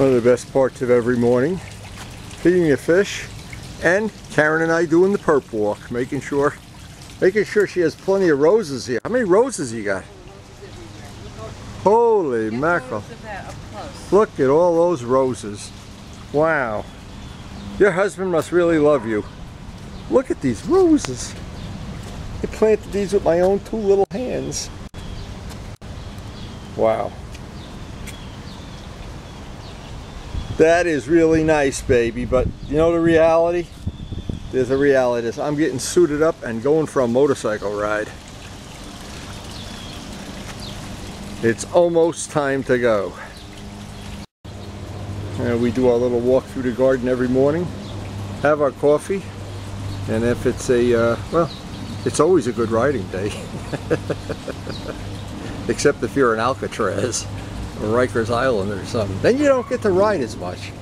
One of the best parts of every morning. Feeding the fish and Karen and I doing the perp walk, making sure making sure she has plenty of roses here. How many roses you got? Holy mackerel. Look at all those roses. Wow. Your husband must really love you. Look at these roses. I planted these with my own two little hands. Wow. That is really nice, baby, but you know the reality? There's a reality. Is I'm getting suited up and going for a motorcycle ride. It's almost time to go. And we do our little walk through the garden every morning, have our coffee, and if it's a, uh, well, it's always a good riding day. Except if you're in Alcatraz Rikers Island or something. Then you don't get to ride as much.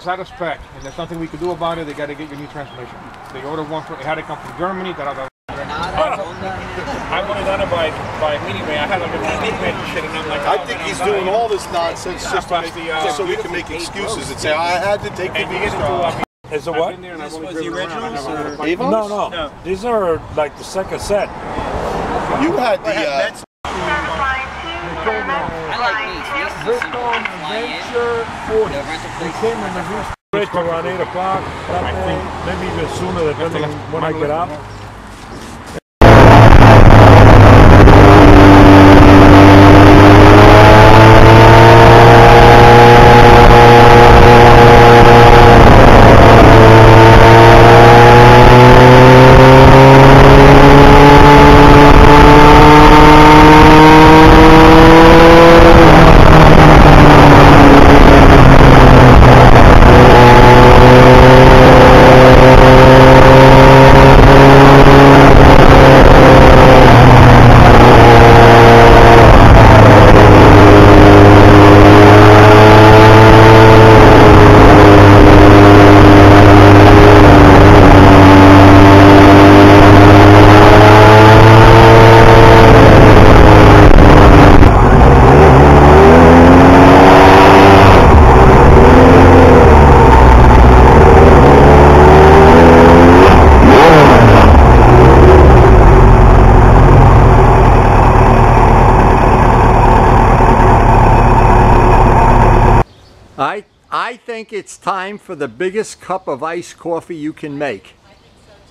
It's out of spec, and there's nothing we can do about it. They got to get your new transmission. They ordered one from. It had to come from Germany. That other. I've only done it by by minivan. I had like a minivan and shit, and I'm like. I oh, think man, he's I'm doing done. all this nonsense just, to make, the, uh, just so we can make excuses and say I had to take the And you get visa into, off." I mean, Is it what? been there This was the driven around. I've originals, never had a or- bike. Avos? No, no, These are like the second set. You had the. Uh, I like these. These is simple. Fly in. The. Break around 8 o'clock, that day, maybe even sooner depending when I get out. I, I think it's time for the biggest cup of iced coffee you can make.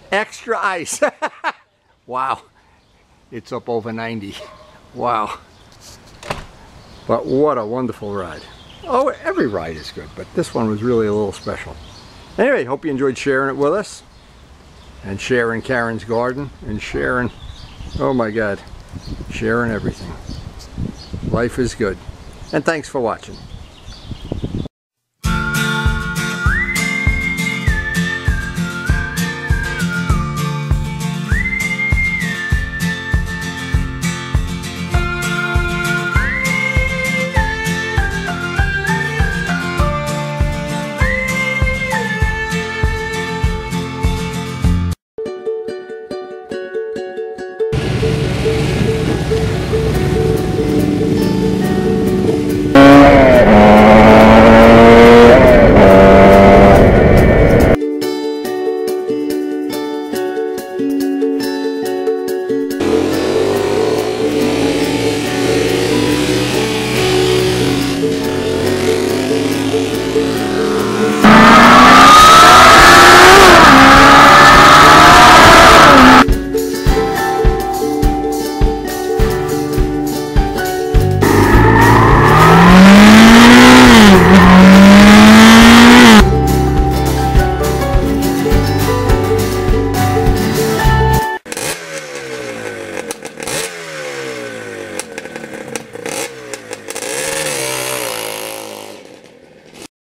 Extra ice. wow. It's up over 90. Wow. But what a wonderful ride. Oh, every ride is good, but this one was really a little special. Anyway, hope you enjoyed sharing it with us. And sharing Karen's garden and sharing, oh my God, sharing everything. Life is good. And thanks for watching.